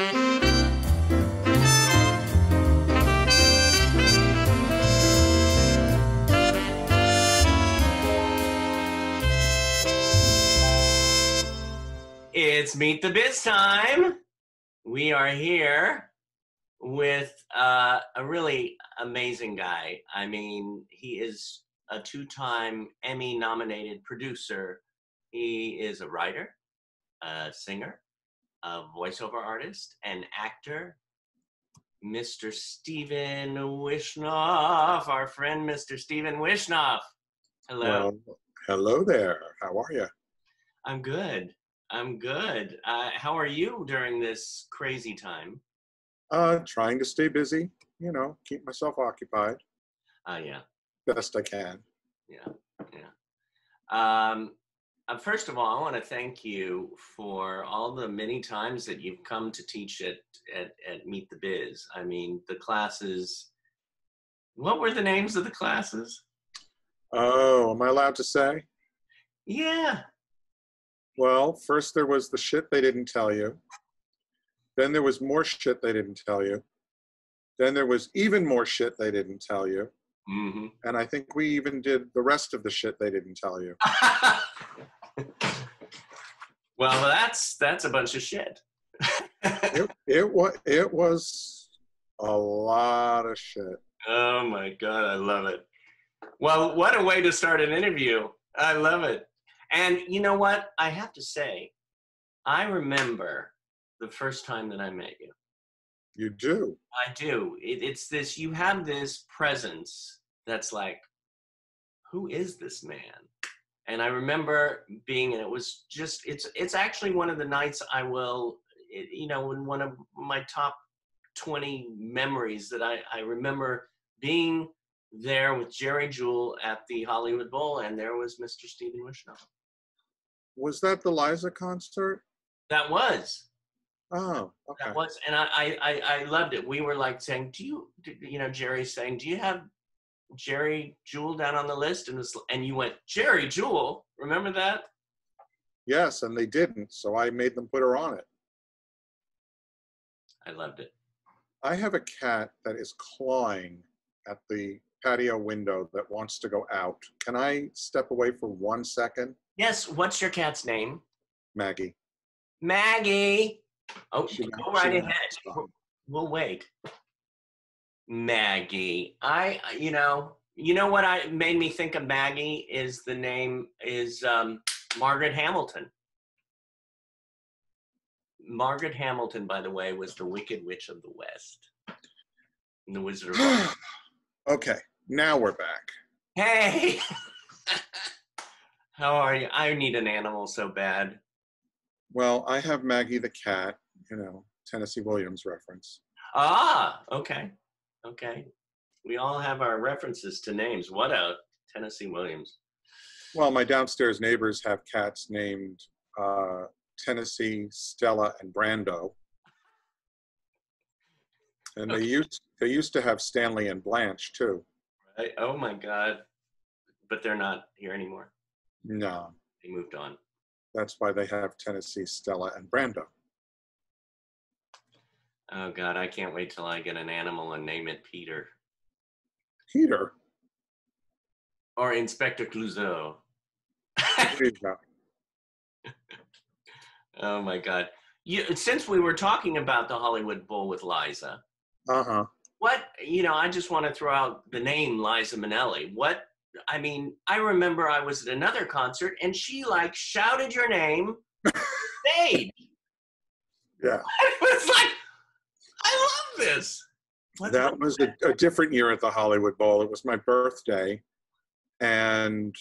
It's Meet the Biz time. We are here with uh, a really amazing guy. I mean, he is a two time Emmy nominated producer. He is a writer, a singer, a voiceover artist, an actor. Mr. Steven Wishnoff, our friend Mr. Steven Wishnoff. Hello. Well, hello there. How are you? I'm good. I'm good. Uh, how are you during this crazy time? Uh, trying to stay busy. You know, keep myself occupied Uh, yeah, best I can. yeah, yeah. Um, uh, first of all, I want to thank you for all the many times that you've come to teach at, at, at Meet the Biz. I mean, the classes, what were the names of the classes? Oh, am I allowed to say? Yeah. Well, first there was the shit they didn't tell you. Then there was more shit they didn't tell you. Then there was even more shit they didn't tell you. Hmm And I think we even did the rest of the shit they didn't tell you. well, that's that's a bunch of shit. It, it was it was a lot of shit. Oh my god, I love it. Well, what a way to start an interview. I love it. And you know what? I have to say, I remember the first time that I met you. You do. I do. It, it's this, you have this presence that's like, who is this man? And I remember being, and it was just, it's, it's actually one of the nights I will, it, you know, in one of my top 20 memories that I, I remember being there with Geri Jewell at the Hollywood Bowl, and there was Mr. Steven Wishnoff. Was that the Liza concert? That was. Oh, okay. That was, and I, I, I, loved it. We were like saying, "Do you, you know?" Geri saying, "Do you have Geri Jewell down on the list?" And this, and you went, "Geri Jewell." Remember that? Yes, and they didn't, so I made them put her on it. I loved it. I have a cat that is clawing at the patio window that wants to go out. Can I step away for one second, Yes. What's your cat's name? Maggie? Maggie. Oh, She- go right ahead. We'll, we'll wait. Maggie. I, you know, you know what I made me think of Maggie is the name is um, Margaret Hamilton. Margaret Hamilton, by the way, was the Wicked Witch of the West. in The Wizard of Oz. okay, now we're back. Hey! How are you? I need an animal so bad. Well, I have Maggie the cat, you know, Tennessee Williams reference. Ah, okay. Okay. We all have our references to names. What a Tennessee Williams. Well, my downstairs neighbors have cats named uh, Tennessee, Stella, and Brando. And they used they used to have Stanley and Blanche too. Right? Oh my God. But they're not here anymore. No, They moved on. that's why they have Tennessee, Stella, and Brando. Oh God, I can't wait till I get an animal and name it Peter. Peter, or Inspector Clouseau. oh my God. You, since we were talking about the Hollywood Bowl with Liza, Uh huh. what you know i just want to throw out the name liza minnelli. What i mean i remember i was at another concert and she like shouted your name. Stage Yeah, i was like i love this. What's that was a, a different year at the Hollywood Bowl. It was my birthday, and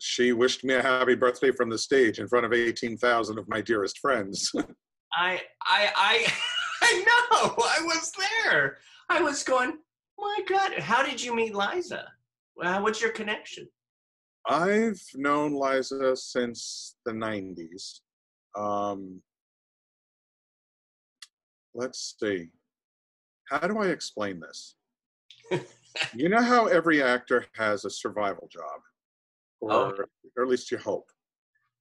she wished me a happy birthday from the stage in front of 18,000 of my dearest friends. i i i i know. I was there. I was going my god how did you meet liza? What's your connection? I've known Liza since the 90s. Um, let's see. How do I explain this? you know how every actor has a survival job, or, Oh. or at least you hope.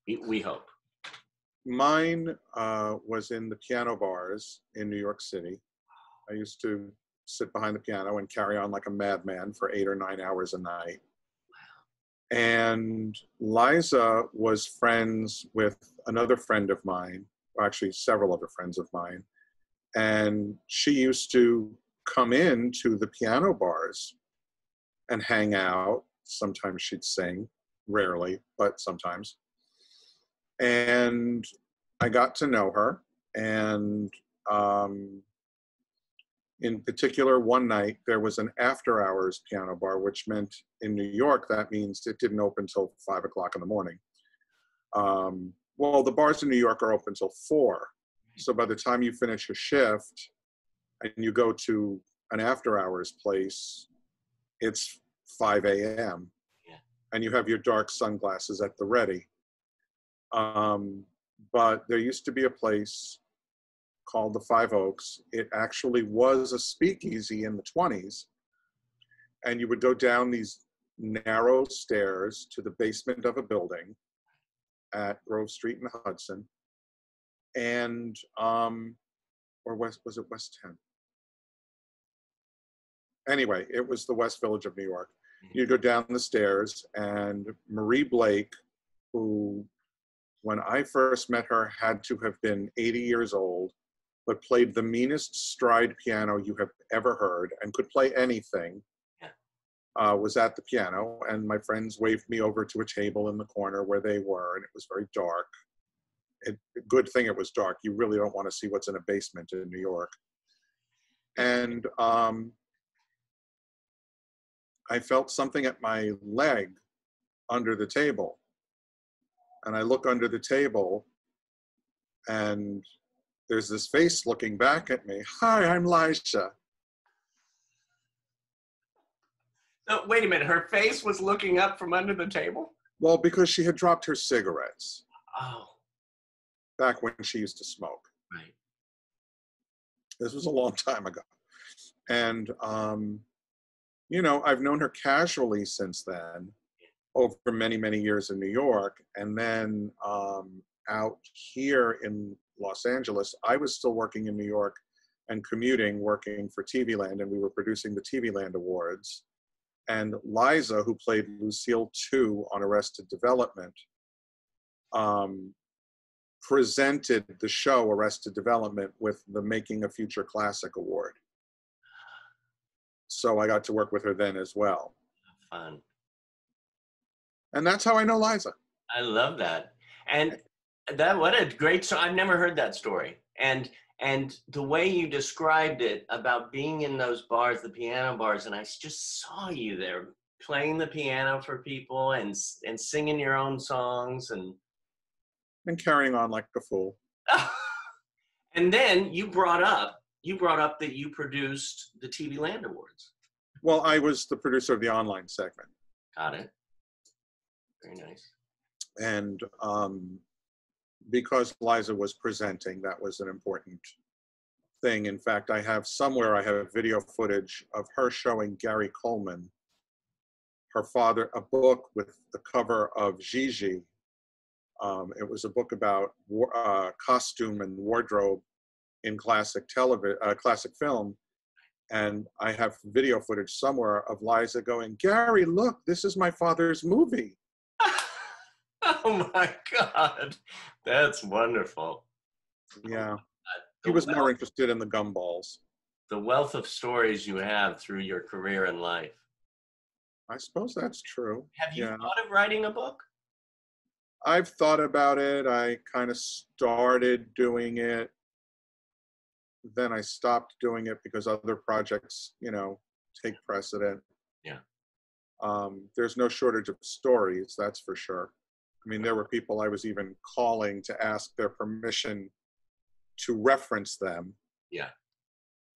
we, we hope Mine uh, was in the piano bars in New York City. I used to sit behind the piano and carry on like a madman for eight or nine hours a night. And Liza was friends with another friend of mine, or actually several other friends of mine. And she used to come in to the piano bars and hang out. Sometimes she'd sing, rarely, but sometimes. And I got to know her. And um, in particular, one night there was an after hours piano bar, which meant in New York, that means it didn't open until five o'clock in the morning. Um, well, the bars in New York are open until four. So by the time you finish a shift and you go to an after hours place, it's 5 a.m. Yeah. And you have your dark sunglasses at the ready. Um, but there used to be a place called the Five Oaks. It actually was a speakeasy in the 20s. And you would go down these narrow stairs to the basement of a building at Grove Street in Hudson. And, um, or West, was it West 10? Anyway, it was the West Village of New York. You go down the stairs, and Marie Blake, who, when I first met her, had to have been 80 years old, but played the meanest stride piano you have ever heard and could play anything, uh, was at the piano. And my friends waved me over to a table in the corner where they were, and it was very dark. It, good thing it was dark. You really don't want to see what's in a basement in New York. And um, I felt something at my leg under the table. And I look under the table, and there's this face looking back at me. Hi, I'm Liza. So wait a minute. Her face was looking up from under the table. Well, because she had dropped her cigarettes Oh, back when she used to smoke. right. This was a long time ago. And, um, you know, I've known her casually since then, over many, many years in New York. And then um, out here in Los Angeles, I was still working in New York and commuting, working for TV Land, and we were producing the TV Land Awards. And Liza, who played Lucille 2 on Arrested Development, um, presented the show Arrested Development with the Making a Future Classic Award. So I got to work with her then as well. Fun. And that's how I know Liza. I love that. And that what a great song. I've never heard that story. And and the way you described it about being in those bars, the piano bars, and I just saw you there playing the piano for people and and singing your own songs and And carrying on like a fool. and then you brought up you brought up that you produced the TV Land Awards. Well, I was the producer of the online segment. Got it. Very nice. And um, because Liza was presenting, that was an important thing. In fact, I have somewhere, I have video footage of her showing Gary Coleman, her father, a book with the cover of Gigi. Um, it was a book about war, uh, costume and wardrobe in classic television, uh, classic film. And I have video footage somewhere of Liza going, Gary, look, this is my father's movie. oh my God, that's wonderful. Yeah. The He was more interested in the gumballs. the wealth of stories you have through your career and life. I suppose that's true. Have you Yeah. thought of writing a book? I've thought about it. I kind of started doing it. Then I stopped doing it because other projects, you know, take precedent. Yeah. Um, there's no shortage of stories, that's for sure. I mean, there were people I was even calling to ask their permission to reference them. Yeah.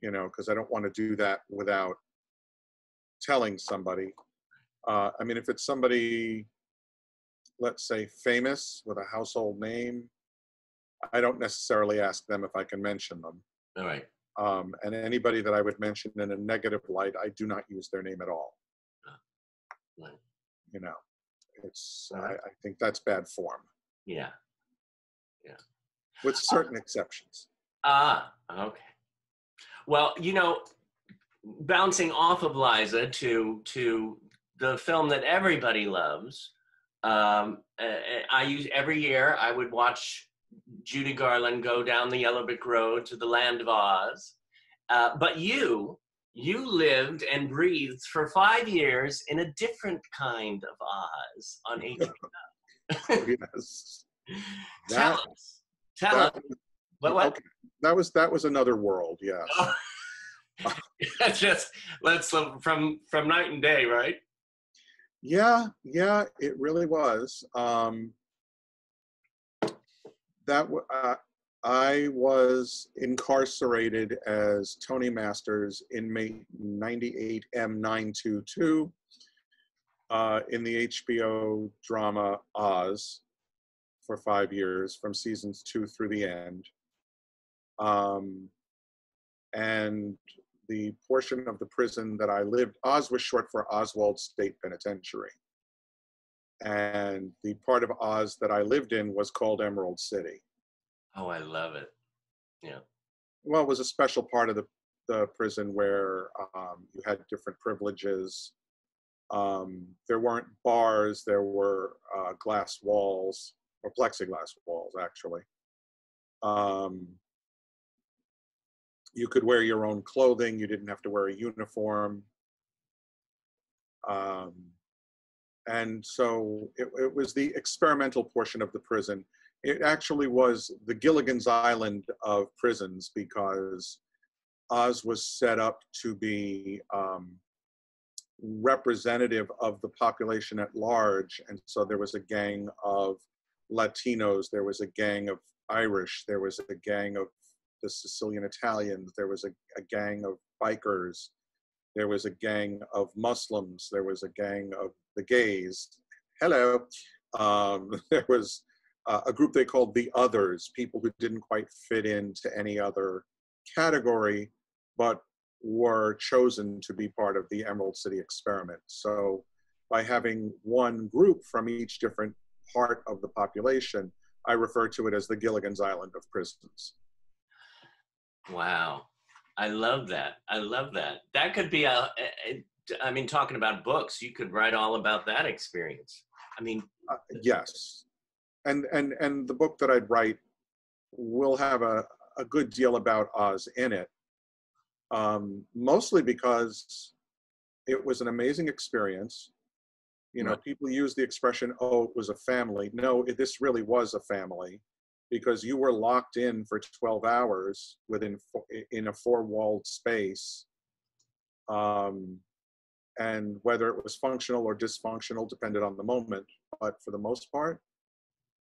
You know, because I don't want to do that without telling somebody. Uh, I mean, if it's somebody, let's say, famous with a household name, I don't necessarily ask them if I can mention them. All right. Um, and anybody that I would mention in a negative light, I do not use their name at all. Right. You know, it's All I. I think that's bad form. Yeah. Yeah. with certain exceptions. Ah, okay. Well, you know, bouncing off of Liza to to the film that everybody loves. Um, I use every year. I would watch Judy Garland go down the Yellow Brick Road to the Land of Oz. Uh, but you, you lived and breathed for five years in a different kind of Oz on HBO. yes. Tell That- us. Tell that, us. What? What? okay. that was that was another world, yes. That's just let's uh, from from night and day, right? Yeah, yeah, it really was. Um, that uh, I was incarcerated as Tony Masters inmate 98M922 uh, in the HBO drama Oz for five years, from seasons two through the end. Um, and the portion of the prison that I lived, Oz was short for Oswald State Penitentiary. And the part of Oz that I lived in was called Emerald City. Oh, I love it. Yeah. Well, it was a special part of the, the prison where um, you had different privileges. Um, there weren't bars, there were uh, glass walls, or plexiglass walls, actually. Um, you could wear your own clothing, you didn't have to wear a uniform. Um, and so it, it was the experimental portion of the prison. It actually was the Gilligan's Island of prisons because Oz was set up to be um, representative of the population at large. And so there was a gang of Latinos, there was a gang of Irish, there was a gang of the Sicilian Italians, there was a, a gang of bikers, there was a gang of Muslims, there was a gang of the gays. Hello. Um, there was uh, a group they called the others, people who didn't quite fit into any other category, but were chosen to be part of the Emerald City experiment. So by having one group from each different part of the population, I refer to it as the Gilligan's Island of prisons. Wow. I love that. I love that. That could be a, I mean, talking about books, you could write all about that experience. I mean, Uh, yes, and and and the book that I'd write will have a a good deal about Oz in it, um, mostly because it was an amazing experience. You know, Right. people use the expression, "Oh, it was a family." No, it, this really was a family, because you were locked in for 12 hours within in a four-walled space. Um, and whether it was functional or dysfunctional depended on the moment but for the most part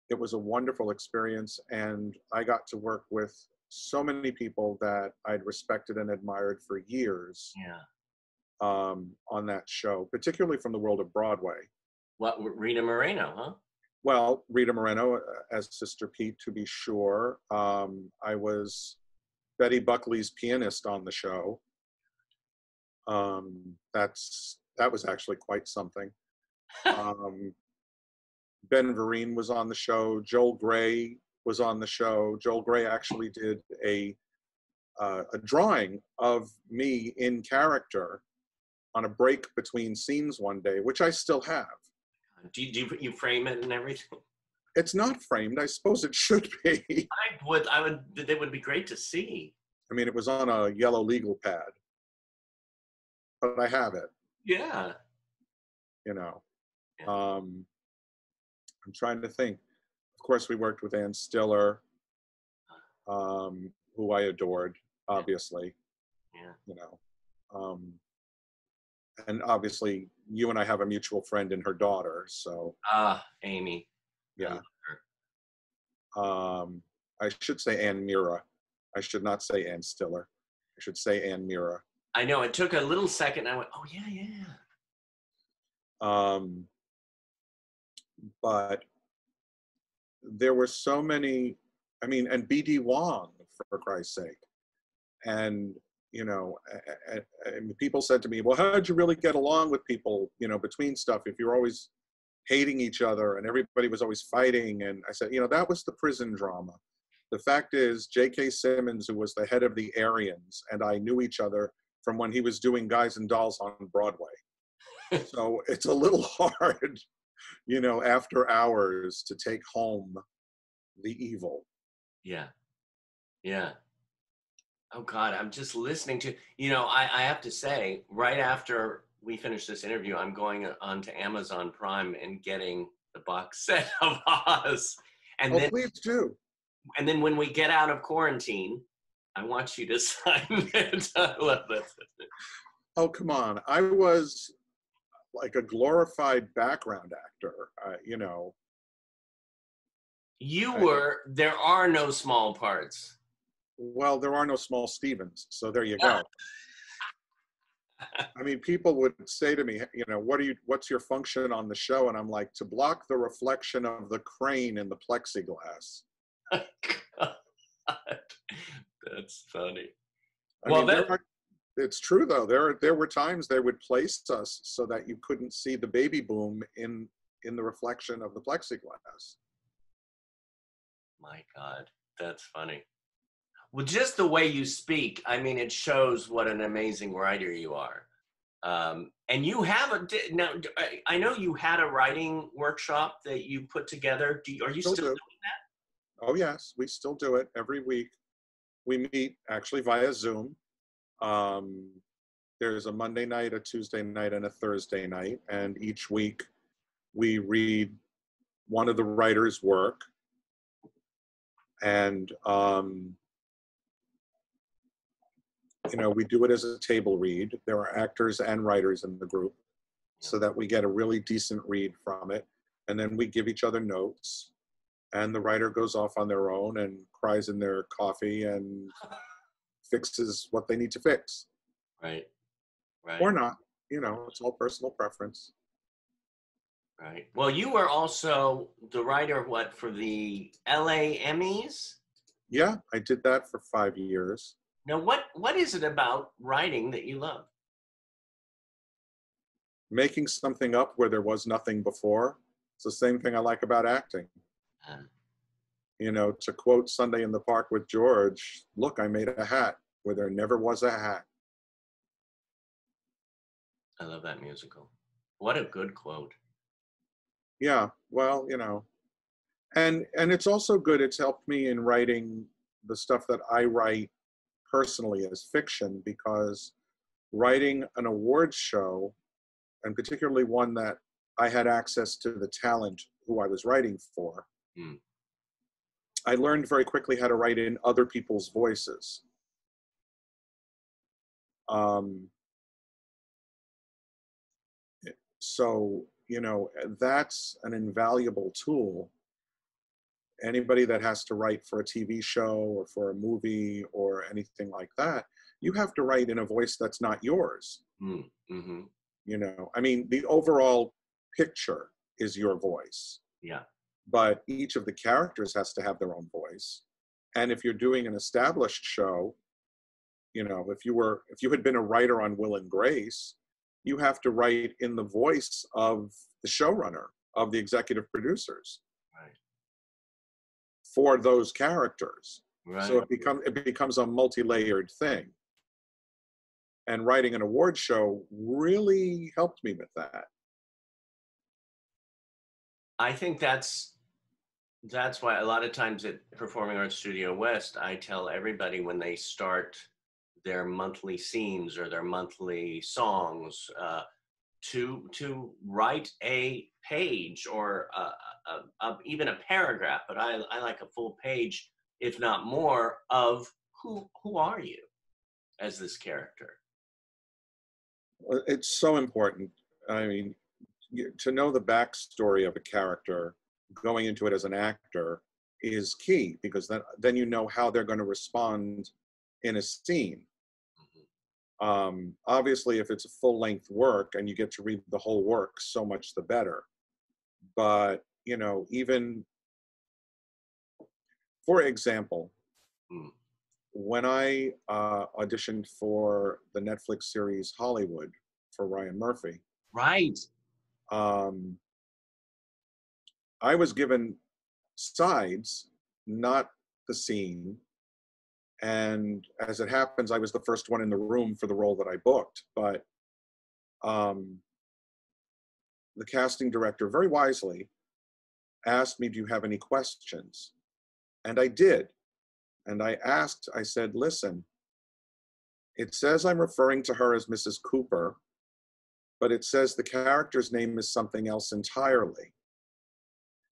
it was a wonderful experience and i got to work with so many people that i'd respected and admired for years yeah. um, on that show particularly from the world of broadway What, Rita Moreno, huh? Well rita moreno uh, as sister pete to be sure um, i was betty buckley's pianist on the show um, that's that was actually quite something um, Ben Vereen was on the show. Joel Grey was on the show. Joel Grey actually did a uh, a drawing of me in character on a break between scenes one day, which I still have. Do you, do you, frame it and everything? It's not framed. I suppose it should be. I would, I would, that would be great to see. I mean, it was on a yellow legal pad, but I have it. Yeah. You know. Yeah. Um, I'm trying to think. Of course, we worked with Anne Stiller, um, who I adored, obviously. Yeah. You know, um, and obviously, you and I have a mutual friend and her daughter. So, Ah, Amy. yeah. love Um, I should say Anne Meara. I should not say Anne Stiller. I should say Anne Meara. I know it took a little second. I went, oh yeah, yeah. Um, but there were so many, I mean, and BD Wong, for Christ's sake. And, you know, and people said to me, well, how did you really get along with people, you know, between stuff if you're always hating each other and everybody was always fighting? And I said, you know, that was the prison drama. The fact is, J.K. Simmons, who was the head of the Aryans, and I knew each other from when he was doing Guys and Dolls on Broadway. so it's a little hard, you know, after hours to take home the evil. Yeah. Yeah. Oh God, I'm just listening to you know, I, I have to say, right after we finish this interview, I'm going on to Amazon Prime and getting the box set of Oz. And oh, then please do. And then when we get out of quarantine, I want you to sign it. I love. Oh come on! I was like a glorified background actor. Uh, you know. You were. There are no small parts. Well, there are no small Stevens, so there you go. I mean, people would say to me, you know, what are you? What's your function on the show? And I'm like, to block the reflection of the crane in the plexiglass. That's funny. I well, mean, that... are, it's true though. There, there were times they would place us so that you couldn't see the baby boom in in the reflection of the plexiglass. My God, that's funny. Well, just the way you speak, I mean, it shows what an amazing writer you are. Um, and you have a now. I know you had a writing workshop that you put together. Do you, are you still, still doing that? Oh yes, we still do it every week. We meet actually via Zoom. Um, there's a Monday night, a Tuesday night, and a Thursday night, and each week we read one of the writer's work, and um, you know, we do it as a table read. There are actors and writers in the group so that we get a really decent read from it. And then we give each other notes. And the writer goes off on their own and cries in their coffee and fixes what they need to fix. Right. Right. Or not. You know, it's all personal preference. Right. Well, you were also the writer, what, for the LA Emmys? Yeah, I did that for five years. Now, what what is it about writing that you love? Making something up where there was nothing before. It's the same thing I like about acting. Uh, you know, to quote Sunday in the Park with George, look, I made a hat where there never was a hat. I love that musical. What a good quote. Yeah, well, you know. And and it's also good it's helped me in writing the stuff that I write personally as fiction because writing an awards show, and particularly one that I had access to the talent who I was writing for, mm. I learned very quickly how to write in other people's voices. Um, so, you know, that's an invaluable tool anybody that has to write for a TV show or for a movie or anything like that, you have to write in a voice that's not yours. Mm, mm-hmm. You know, I mean, the overall picture is your voice. Yeah. But each of the characters has to have their own voice. And if you're doing an established show, you know, if you were, if you had been a writer on Will and Grace, you have to write in the voice of the showrunner, of the executive producers for those characters. Right. So it becomes it becomes a multi-layered thing. And writing an award show really helped me with that. I think that's that's why a lot of times at Performing Arts Studio West, I tell everybody when they start their monthly scenes or their monthly songs uh, to to write a page or a, a, a, even a paragraph, but I, I like a full page, if not more, of who who are you as this character. It's so important. I mean, to know the backstory of a character, going into it as an actor, is key because then then you know how they're going to respond in a scene. Um, obviously, if it's a full length work and you get to read the whole work, so much the better but you know even for example mm. when i uh, auditioned for the netflix series hollywood for ryan murphy right um, i was given sides not the scene. And as it happens, I was the first one in the room for the role that I booked. But um, the casting director, very wisely, asked me, Do you have any questions? And I did. And I asked, I said, Listen, it says I'm referring to her as Mrs. Cooper, but it says the character's name is something else entirely.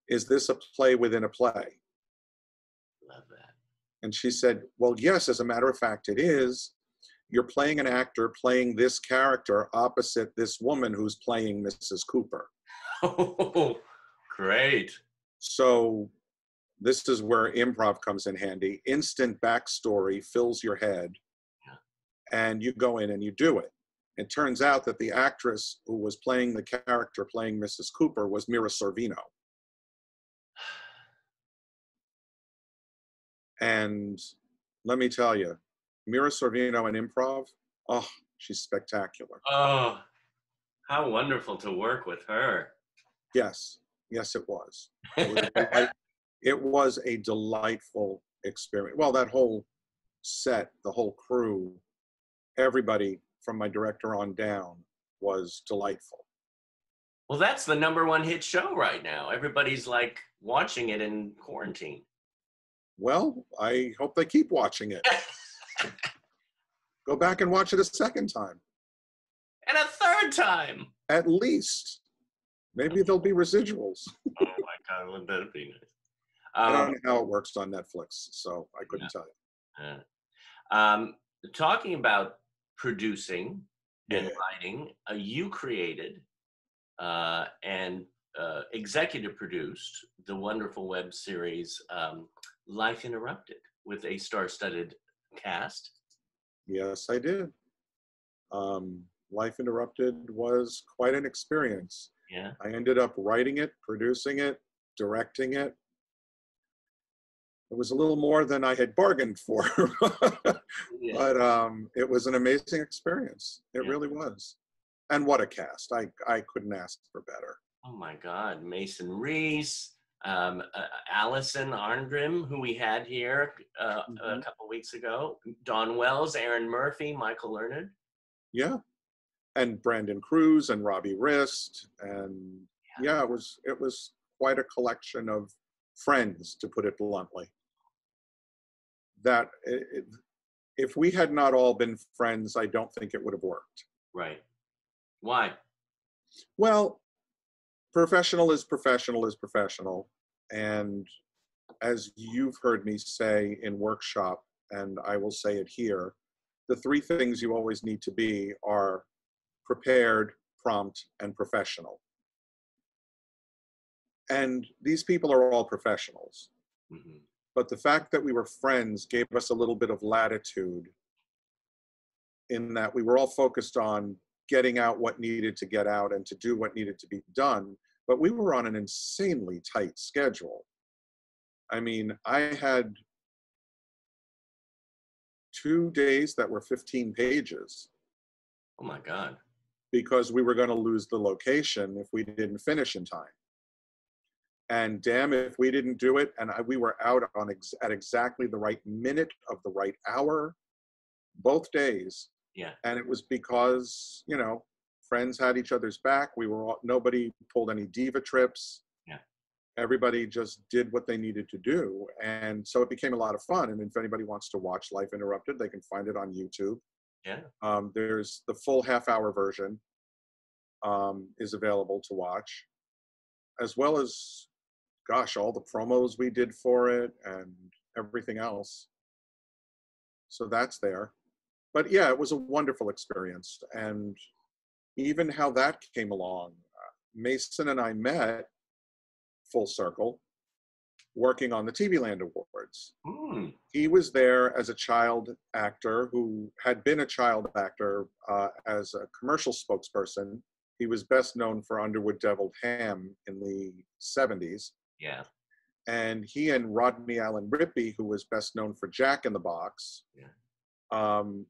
Is this a play within a play? And she said, Well, yes, as a matter of fact, it is. You're playing an actor playing this character opposite this woman who's playing Mrs. Cooper. Oh, great. So, this is where improv comes in handy. Instant backstory fills your head, and you go in and you do it. It turns out that the actress who was playing the character playing Mrs. Cooper was Mira Sorvino. And let me tell you, Mira Sorvino in improv, oh, she's spectacular. Oh, how wonderful to work with her. Yes, yes, it was. It was, delight, it was a delightful experience. Well, that whole set, the whole crew, everybody from my director on down was delightful. Well, that's the number one hit show right now. Everybody's like watching it in quarantine. Well, I hope they keep watching it. Go back and watch it a second time. And a third time. At least. Maybe there'll be residuals. oh my God, wouldn't that be nice? I don't Um, know how it works on Netflix, so I couldn't tell you. uh, um, talking about producing and Yeah. writing, uh, you created uh, and uh, executive produced the wonderful web series um, Life Interrupted with a star-studded cast. Yes, I did. Um, Life Interrupted was quite an experience. Yeah. I ended up writing it, producing it, directing it. It was a little more than I had bargained for, yeah. but um, it was an amazing experience. It Yeah. really was. And what a cast! I I couldn't ask for better. Oh my God, Mason Reese, um, uh, Alison Arngrim, who we had here uh, a Mhm. couple weeks ago, Dawn Wells, Erin Murphy, Michael Learned. Yeah, and Brandon Cruz and Robbie Rist, and yeah, it was it was quite a collection of friends, to put it bluntly. That i- i- if we had not all been friends, I don't think it would have worked. Right. Why? Well, professional is professional is professional. And as you've heard me say in workshop, and I will say it here, the three things you always need to be are prepared, prompt, and professional. And these people are all professionals. hmm But the fact that we were friends gave us a little bit of latitude in that we were all focused on getting out what needed to get out and to do what needed to be done. But we were on an insanely tight schedule. I mean, I had two days that were 15 pages Oh my God. because we were going to lose the location if we didn't finish in time. And damn if we didn't do it, and I, we were out on ex- at exactly the right minute of the right hour, both days. Yeah. And it was because you know friends had each other's back. We were all, nobody pulled any diva trips. Yeah. Everybody just did what they needed to do, and so it became a lot of fun. And if anybody wants to watch Life Interrupted, they can find it on YouTube. Yeah. Um, there's the full half hour version um, is available to watch, as well as, gosh, all the promos we did for it and everything else. So that's there. But yeah, it was a wonderful experience. And even how that came along, uh, Mason and I met full circle working on the TV Land Awards Hmm. he was there as a child actor who had been a child actor uh, as a commercial spokesperson. He was best known for Underwood Deviled Ham in the 70s. Yeah. And he and Rodney Allen Rippy, who was best known for Jack in the Box, Yeah. um,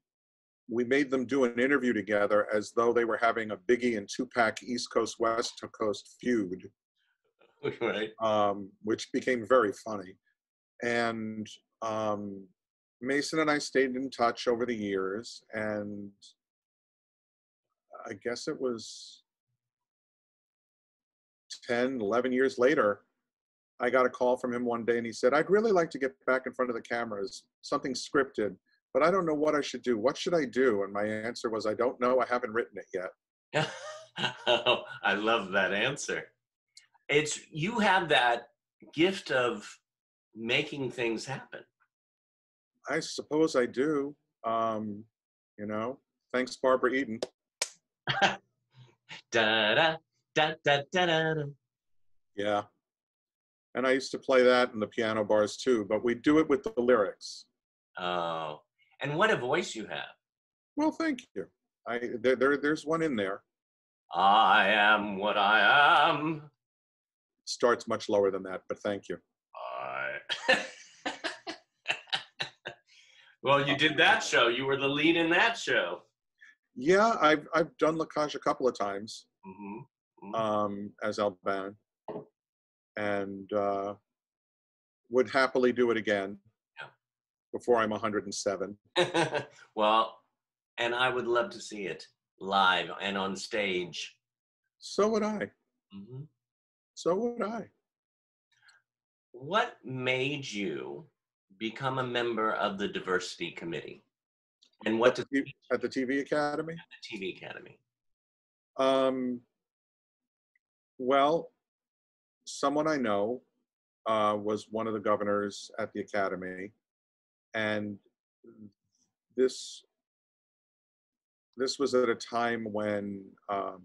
we made them do an interview together as though they were having a Biggie and Tupac East Coast West Coast feud right. um, which became very funny. And um, Mason and I stayed in touch over the years, and I guess it was 10, 11 years later, I got a call from him one day and he said, I'd really like to get back in front of the cameras, something scripted, but I don't know what I should do. What should I do? And my answer was, I don't know. I haven't written it yet. oh, I love that answer. It's you have that gift of making things happen. I suppose I do. Um, you know, thanks, Barbara Eden. da, da, da, da, da, da. Yeah. And I used to play that in the piano bars too, but we do it with the lyrics. Oh, and what a voice you have. Well, thank you. I there, there there's one in there. I am what I am. Starts much lower than that, but thank you. I. well, you did that show. You were the lead in that show. Yeah, I've I've done La Cage a couple of times hmm um, as Albin, and uh, would happily do it again. Before I'm 107. well, and I would love to see it live and on stage. So would I. hmm So would I. What made you become a member of the diversity committee? And what At the- At the TV Academy. At the TV Academy? Um, well, someone I know uh, was one of the governors at the academy, and this this was at a time when um,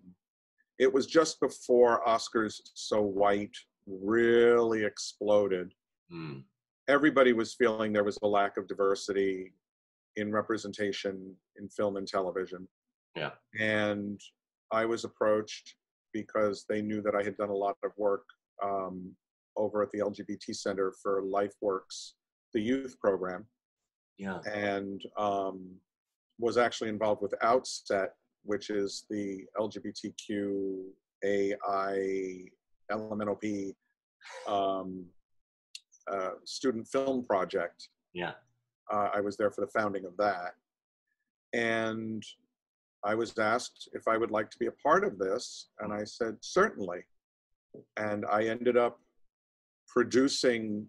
it was just before Oscars So White really exploded. Hmm. Everybody was feeling there was a lack of diversity in representation in film and television. Yeah. And I was approached because they knew that I had done a lot of work um, over at the LGBT Center for LifeWorks, the youth program, Yeah. and um, was actually involved with Outset, which is the LGBTQAI LMNOP um, uh, student film project. Yeah. Uh, I was there for the founding of that. And I was asked if I would like to be a part of this, and I said, certainly. And I ended up producing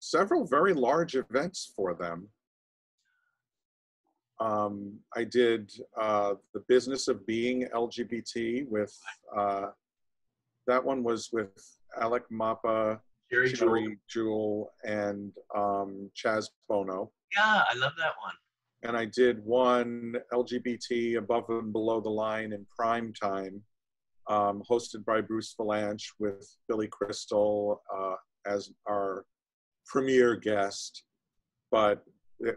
several very large events for them. Um, I did uh, the business of being LGBT with uh, that one was with Alec Mapa, Geri Jewell. Geri Jewell, and um, Chaz Bono. Yeah, I love that one. And I did one LGBT above and below the line in prime time, um, hosted by Bruce Vilanch with Billy Crystal uh, as our premier guest. But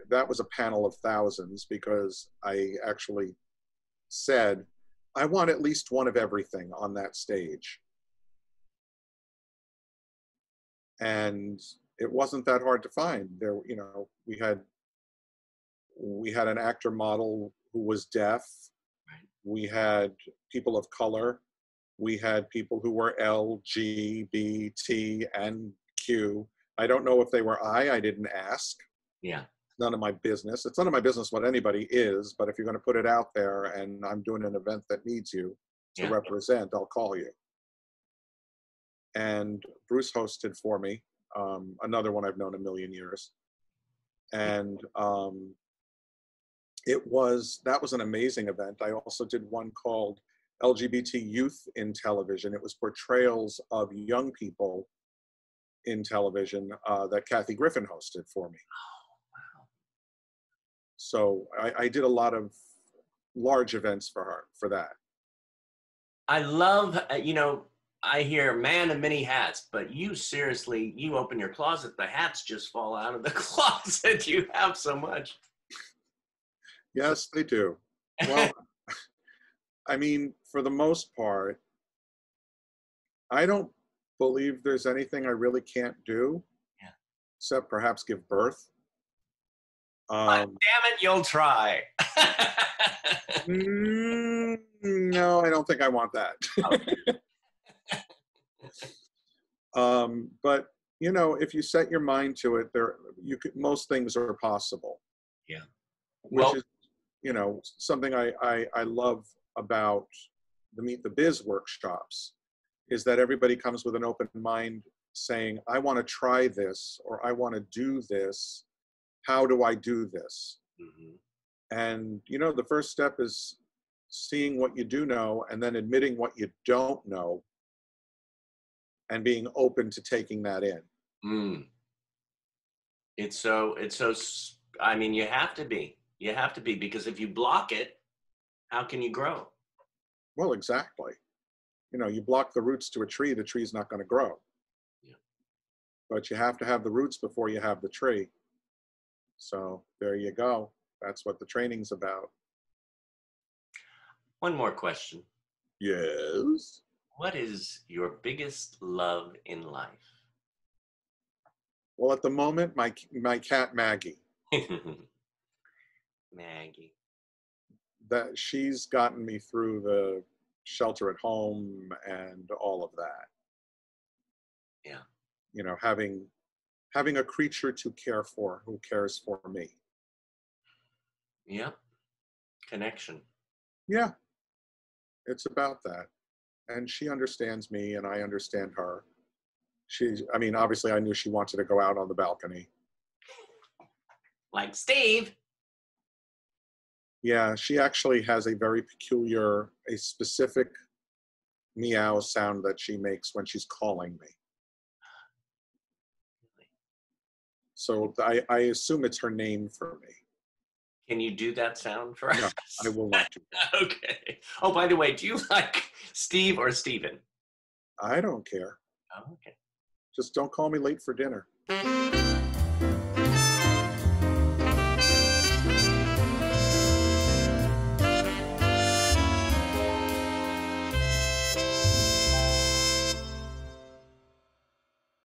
that was a panel of thousands because I actually said, I want at least one of everything on that stage. And it wasn't that hard to find. There, you know, we had we had an actor model who was deaf. Right. We had people of color. We had people who were L, G, B, T, and Q. I don't know if they were I. I didn't ask. Yeah. None of my business. It's none of my business what anybody is. But if you're going to put it out there, and I'm doing an event that needs you to Yeah. represent, I'll call you. And Bruce hosted for me. Um, another one I've known a million years. And um, it was that was an amazing event. I also did one called LGBT Youth in Television. It was portrayals of young people in television uh, that Kathy Griffin hosted for me. So I, I did a lot of large events for her for that. I love, uh, you know, I hear man of many hats, but you seriously, you open your closet, the hats just fall out of the closet. You have so much. Yes, they do. Well, I mean, for the most part, I don't believe there's anything I really can't do, Yeah. except perhaps give birth. Um, damn it, you'll try. mm, no, I don't think I want that. um, but you know, if you set your mind to it, there you could most things are possible. Yeah. Which Well- is, you know, something I, I I love about the Meet the Biz workshops is that everybody comes with an open mind saying, I want to try this or I want to do this. How do I do this? Mhm. And you know, the first step is seeing what you do know and then admitting what you don't know and being open to taking that in. Mm. It's so, it's so, I mean, you have to be. You have to be because if you block it, how can you grow? Well, exactly. You know, you block the roots to a tree, the tree's not going to grow. Yeah. But you have to have the roots before you have the tree. So there you go. That's what the training's about. One more question. Yes. What is your biggest love in life? Well, at the moment, my my cat Maggie, Maggie. that she's gotten me through the shelter at home and all of that. Yeah. You know, having having a creature to care for who cares for me. Yep. Connection. Yeah. It's about that. And she understands me and I understand her. She I mean, obviously I knew she wanted to go out on the balcony. Like Steve. Yeah, she actually has a very peculiar, a specific meow sound that she makes when she's calling me. So I, I assume it's her name for me. Can you do that sound for No, us? I will not do that. okay. Oh, by the way, do you like Steve or Steven? I don't care. Oh, okay. Just don't call me late for dinner.